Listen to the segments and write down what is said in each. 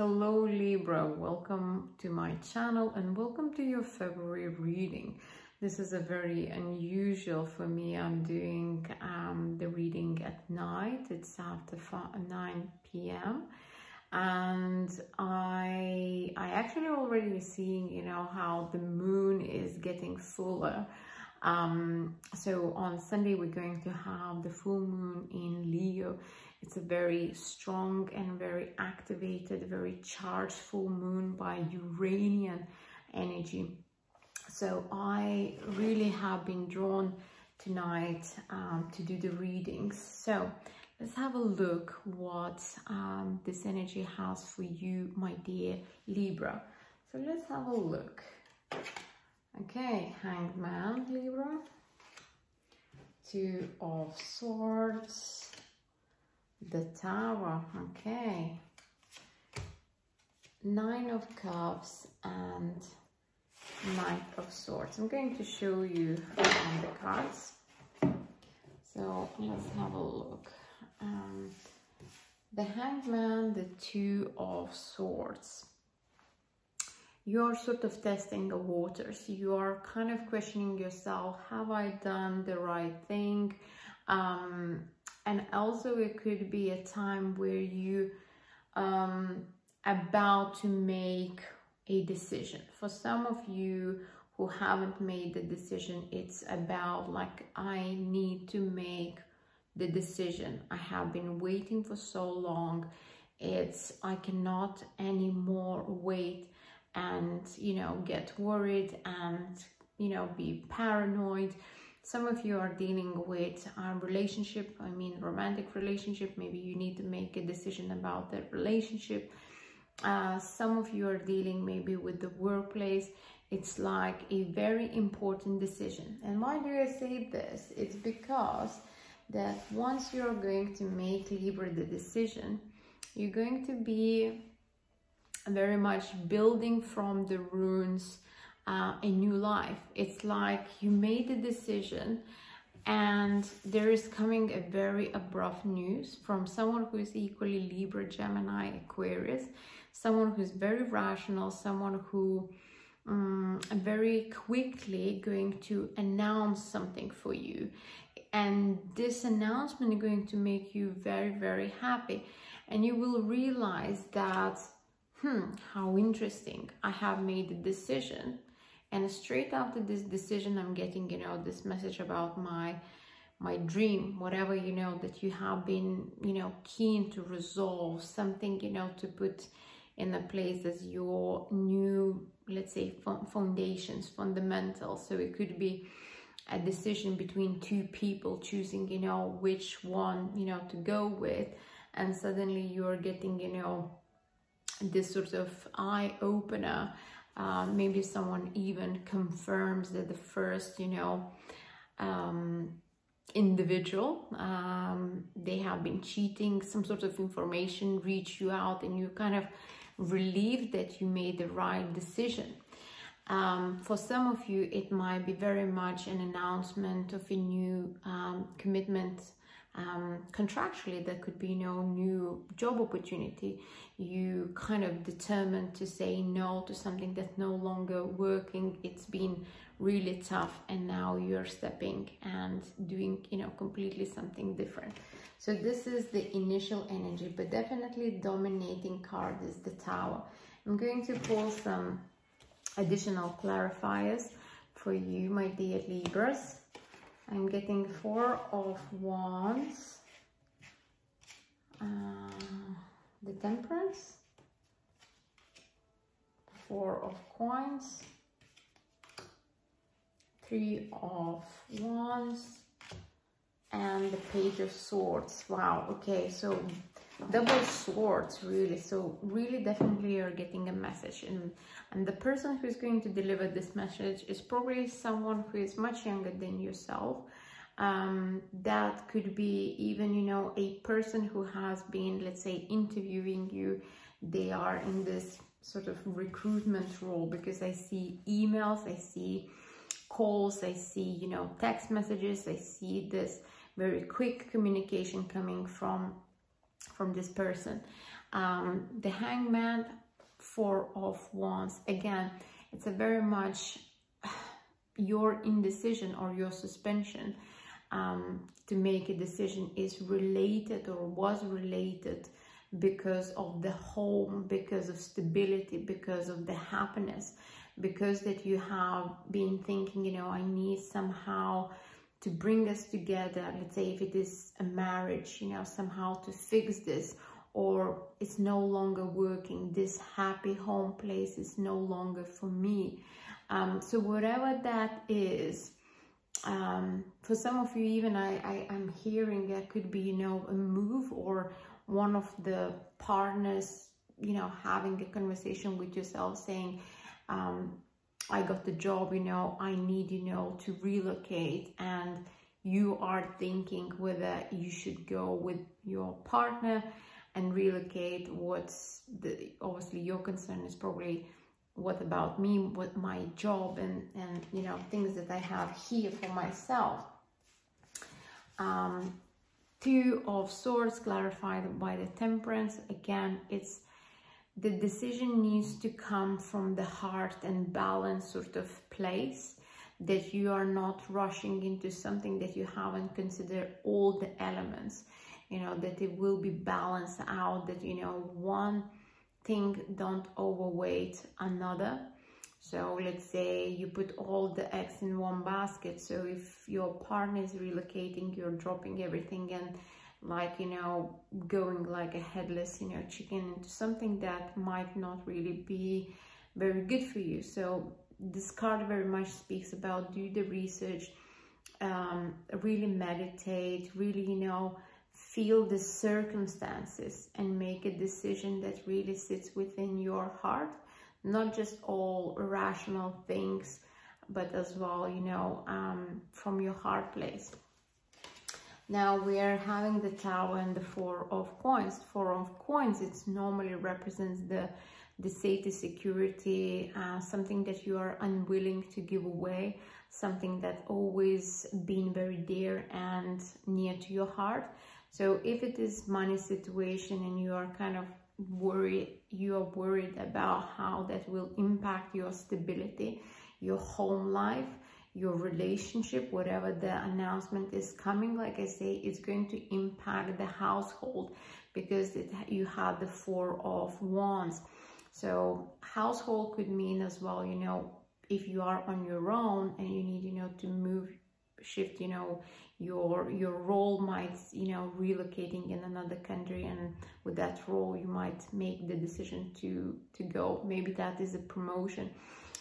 Hello Libra, welcome to my channel and welcome to your February reading. This is a very unusual for me. I'm doing um, the reading at night. It's after 9 p.m. And I, I actually already seeing, you know, how the moon is getting fuller. Um, so on Sunday, we're going to have the full moon in Leo it's a very strong and very activated, very charged full moon by Uranian energy. So I really have been drawn tonight um, to do the readings. So let's have a look what um, this energy has for you, my dear Libra. So let's have a look. Okay, Hanged Man, Libra. Two of Swords the tower okay. Nine of cups and knight of swords. I'm going to show you um, the cards. So let's have a look. Um, the hangman the two of swords. You're sort of testing the waters. You are kind of questioning yourself have i done the right thing? Um, and also it could be a time where you um about to make a decision. For some of you who haven't made the decision it's about like i need to make the decision. I have been waiting for so long. It's i cannot anymore wait and you know get worried and you know be paranoid some of you are dealing with a relationship, I mean romantic relationship, maybe you need to make a decision about that relationship. Uh, some of you are dealing maybe with the workplace. It's like a very important decision. And why do I say this? It's because that once you're going to make Libra the decision, you're going to be very much building from the runes uh, a new life. It's like you made the decision and there is coming a very abrupt news from someone who is equally Libra, Gemini, Aquarius, someone who's very rational, someone who um, very quickly going to announce something for you. And this announcement is going to make you very, very happy. And you will realize that, hmm, how interesting. I have made a decision and straight after this decision i'm getting you know this message about my my dream whatever you know that you have been you know keen to resolve something you know to put in a place as your new let's say foundations fundamentals. So it could be a decision between two people choosing you know which one you know to go with. And suddenly you're getting you know this sort of eye opener uh, maybe someone even confirms that the first, you know, um, individual, um, they have been cheating, some sort of information reach you out and you kind of relieved that you made the right decision. Um, for some of you, it might be very much an announcement of a new um, commitment um, contractually there could be no new job opportunity. You kind of determined to say no to something that's no longer working. It's been really tough and now you're stepping and doing you know completely something different. So this is the initial energy but definitely dominating card is the tower. I'm going to pull some additional clarifiers for you my dear libras I'm getting four of wands, uh, the temperance, four of coins, three of wands, and the page of swords. Wow, okay, so double swords really. So really definitely you're getting a message. And and the person who's going to deliver this message is probably someone who is much younger than yourself. Um, that could be even you know a person who has been let's say interviewing you. They are in this sort of recruitment role because I see emails I see calls I see you know text messages I see this very quick communication coming from from this person Um, the hangman, four of wands. Again, it's a very much your indecision or your suspension um, to make a decision is related or was related because of the home, because of stability, because of the happiness, because that you have been thinking, you know, I need somehow to bring us together. Let's say if it is a marriage, you know, somehow to fix this or it's no longer working. This happy home place is no longer for me. Um, so whatever that is, um, for some of you even I, I, I'm hearing that could be, you know, a move or one of the partners, you know, having a conversation with yourself saying, um, I got the job, you know, I need, you know, to relocate. And you are thinking whether you should go with your partner and relocate. What's the obviously your concern is probably what about me what my job and and you know things that i have here for myself. Um two of swords clarified by the temperance. Again it's the decision needs to come from the heart and balance sort of place that you are not rushing into something that you haven't considered all the elements you know that it will be balanced out that you know one thing don't overweight another so let's say you put all the eggs in one basket. So if your partner is relocating, you're dropping everything and like, you know, going like a headless, you know, chicken into something that might not really be very good for you. So this card very much speaks about do the research, um, really meditate, really, you know, feel the circumstances and make a decision that really sits within your heart not just all rational things, but as well, you know, um, from your heart place. Now we are having the tower and the four of coins. Four of coins, it normally represents the, the safety, security, uh, something that you are unwilling to give away, something that always been very dear and near to your heart. So if it is money situation and you are kind of worried you are worried about how that will impact your stability your home life your relationship whatever the announcement is coming like i say it's going to impact the household because it, you have the four of wands. So household could mean as well you know if you are on your own and you need you know to move shift you know your your role might you know relocating in another country and with that role you might make the decision to to go. Maybe that is a promotion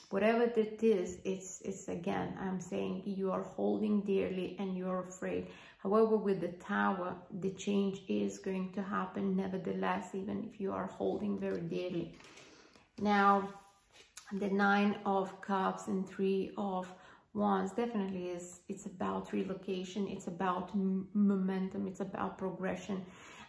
whatever that is it's it's again i'm saying you are holding dearly and you're afraid. However with the tower the change is going to happen. Nevertheless even if you are holding very dearly. Now the nine of cups and three of wands definitely is it's about relocation it's about momentum it's about progression.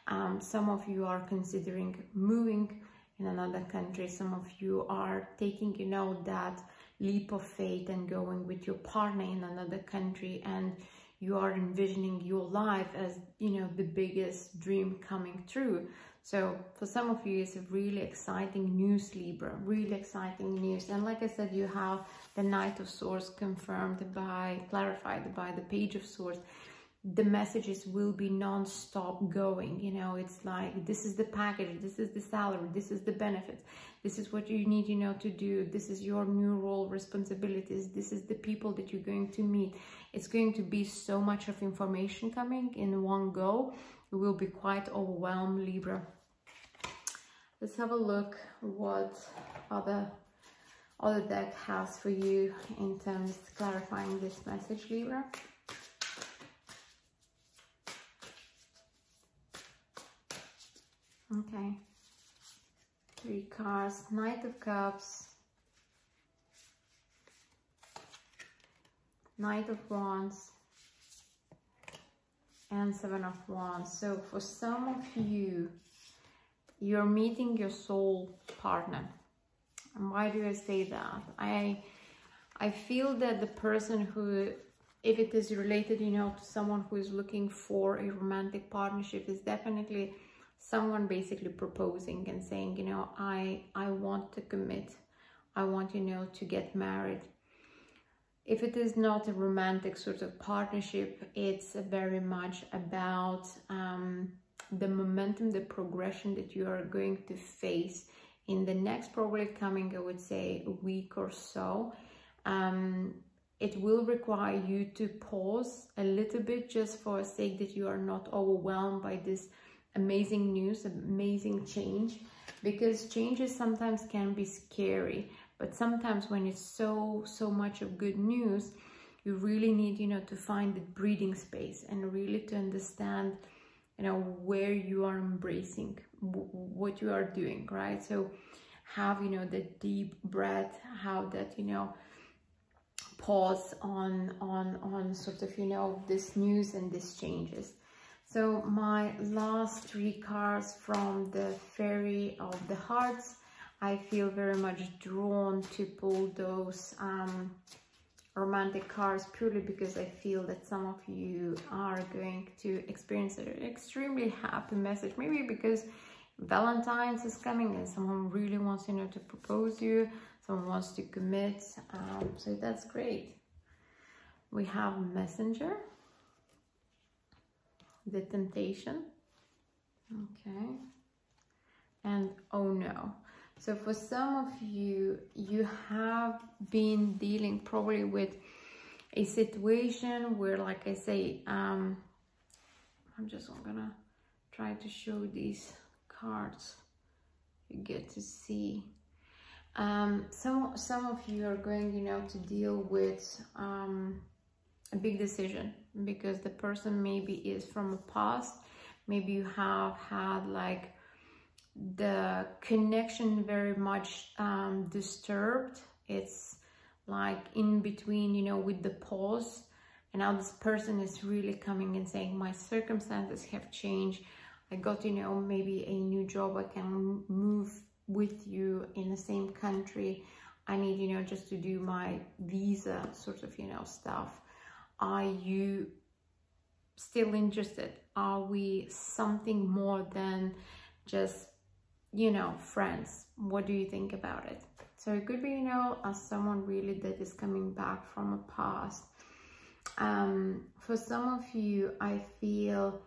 Um, some of you are considering moving in another country some of you are taking you know that leap of faith and going with your partner in another country and you are envisioning your life as you know the biggest dream coming true so for some of you, it's a really exciting news, Libra, really exciting news. And like I said, you have the Knight of Swords confirmed by, clarified by the Page of Swords. The messages will be non-stop going, you know, it's like, this is the package, this is the salary, this is the benefits, this is what you need, you know, to do, this is your new role, responsibilities, this is the people that you're going to meet. It's going to be so much of information coming in one go you will be quite overwhelmed, Libra. Let's have a look what other other deck has for you in terms of clarifying this message, Libra. Okay. Three cards, Knight of Cups, Knight of Wands, and seven of wands. So for some of you you're meeting your soul partner. And why do i say that? I i feel that the person who if it is related you know to someone who is looking for a romantic partnership is definitely someone basically proposing and saying, you know, I, I want to commit. I want, you know, to get married. If it is not a romantic sort of partnership, it's very much about um, the momentum, the progression that you are going to face in the next probably coming, I would say, a week or so. Um, it will require you to pause a little bit just for a sake that you are not overwhelmed by this amazing news, amazing change, because changes sometimes can be scary. But sometimes when it's so, so much of good news, you really need, you know, to find the breathing space and really to understand, you know, where you are embracing what you are doing, right? So have, you know, the deep breath, have that, you know, pause on, on, on sort of, you know, this news and these changes. So my last three cards from the Fairy of the Hearts, I feel very much drawn to pull those um, romantic cards purely because I feel that some of you are going to experience an extremely happy message. Maybe because Valentine's is coming and someone really wants you know to propose you, someone wants to commit. Um, so that's great. We have Messenger the temptation. Okay. And oh no. So for some of you you have been dealing probably with a situation where like i say um i'm just gonna try to show these cards. You get to see. Um some some of you are going you know to deal with um a big decision because the person maybe is from a past. Maybe you have had like the connection very much um, disturbed. It's like in between you know with the pause. And now this person is really coming and saying my circumstances have changed. I got you know maybe a new job. I can move with you in the same country. I need you know just to do my visa sort of you know stuff are you still interested? Are we something more than just, you know, friends? What do you think about it? So it could be, you know, as someone really that is coming back from a past. Um, for some of you, I feel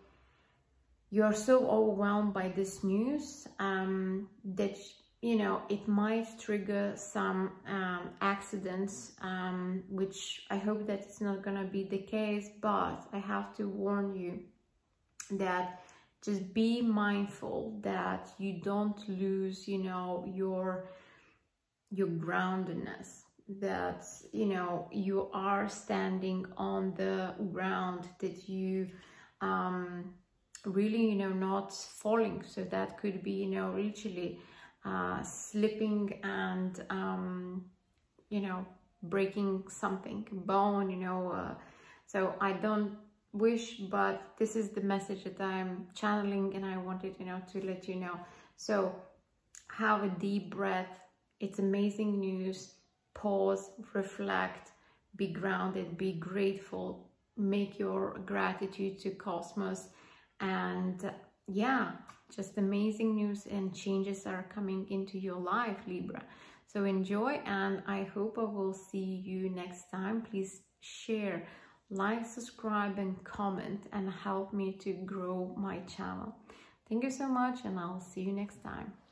you're so overwhelmed by this news um, that you know, it might trigger some um, accidents, um, which I hope that it's not gonna be the case, but I have to warn you that just be mindful that you don't lose, you know, your, your groundedness, that, you know, you are standing on the ground that you, um, really, you know, not falling. So that could be, you know, literally, uh, slipping and um, you know breaking something bone you know uh, so I don't wish but this is the message that I'm channeling and I wanted you know to let you know. So have a deep breath. It's amazing news. Pause reflect be grounded be grateful. Make your gratitude to cosmos and yeah just amazing news and changes are coming into your life libra. So enjoy and i hope i will see you next time. Please share like subscribe and comment and help me to grow my channel. Thank you so much and i'll see you next time